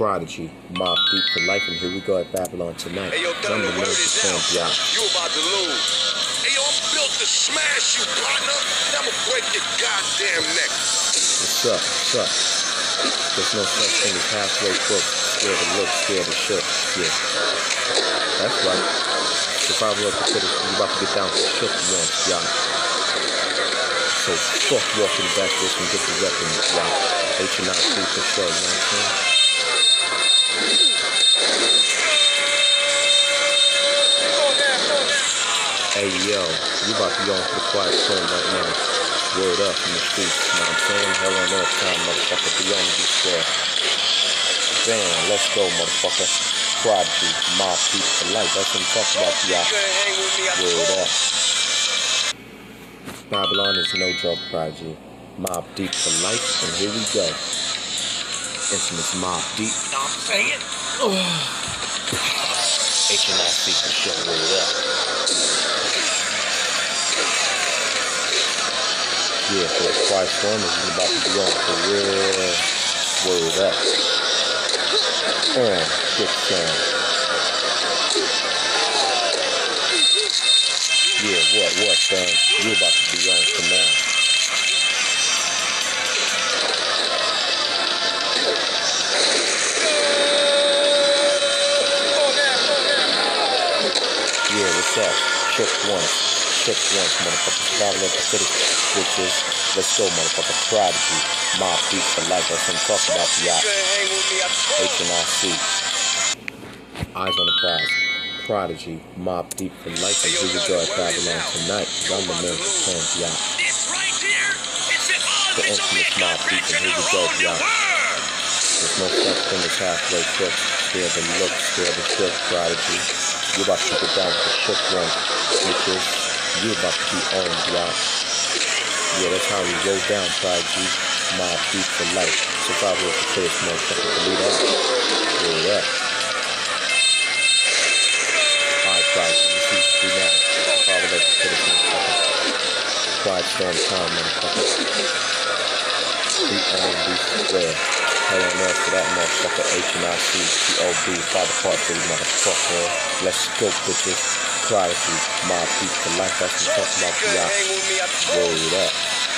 Prodigy, Mobb Deep for Life, and here we go at Babylon tonight. Hey, yo, the word is out. You about to lose. Hey, yo, I'm built to smash you, partner. And I'ma break your goddamn neck. What's up? What's up? There's no such thing as halfway cooked. Scared to look, scared to shook. Yeah. That's right. Survival of the fittest. You about to get down to Shook Ones, y'all. So fuck walking backwards and get the weapon, y'all. H.N.I.C. for sure, you know what I'm saying? Hey yo, you about to go into the quiet storm right now. Word up in the streets, you know what I'm saying? Hell on earth time, motherfucker, Be beyond the square. Bam, let's go, motherfucker. Prodigy, mob peace for life. That's what I'm talking about, y'all. couldn't hang with me. I Word up. Babylon is no drug prodigy. Mobb Deep for life, and here we go. Infamous Mobb Deep. Know what I'm saying? H.N.I.C. for sure, word up. Yeah, for the quiet storm is about to be on for real. Word up. On, good sound. Yeah, what, what, son? You're about to be on for now. Yeah, what's up? Shook Ones. Shook Ones, motherfuckers. Battle of the city. Bitches. Let's go, motherfucker. Prodigy. Mob beat for life. That's what I'm talking about, y'all. couldn't hang with me. I told H and I C. Eyes on the prize. Prodigy. Mobb Deep for life. And here we go at Babylon tonight. I'm the man for Sam Biak. This right here is the The infamous Mobb Deep. And here we go, y'all. There's no such thing as halfway cooked. Scared to look, scared to shook, prodigy. You about to it down for shook one, bitches. You about to be owned, y'all. Yeah, that's how we go down, prodigy. Mobb Deep for life. Survival of the fittest, motherfucker. Believe that. Word up. Alright, prodigy. Let's see what you do now. Survival of the motherfucker. Quiet storm time, motherfucker. Be on, be square. Hell on earth for that motherfucker. H and I C T O B. Father part for motherfucker. Let's go, bitches. Prodigy. Deep for life. That's what I'm talking about. Y'all. up.